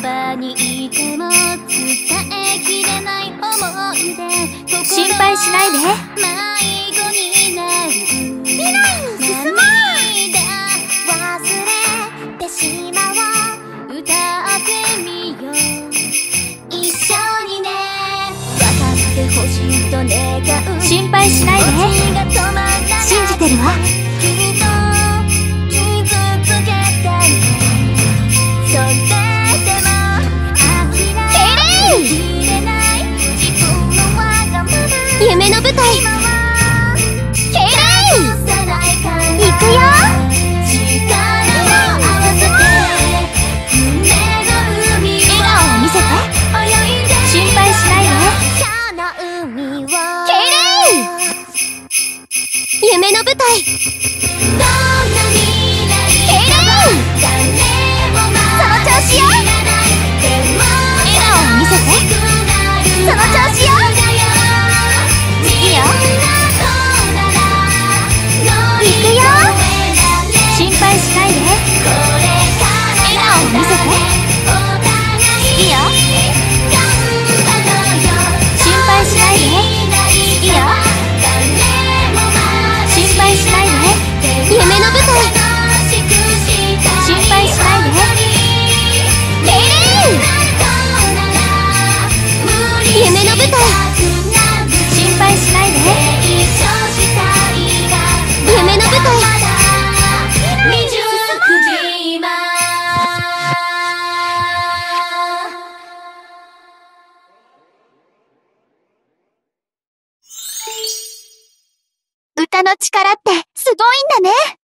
ばにいても伝えきれない思い出心配しないで。迷子になる。未来に進もう涙忘れてしまおう。歌ってみよう。一緒にね。分かってほしいと願う。心配しないで。信じてるわ舞台。ケイレンさないから行くよ力を合わせて夢の海を笑顔を見せて。泳いで心配しないでその海をケイレン夢の舞台。夢の舞台心配しないで夢の舞台。歌の力ってすごいんだね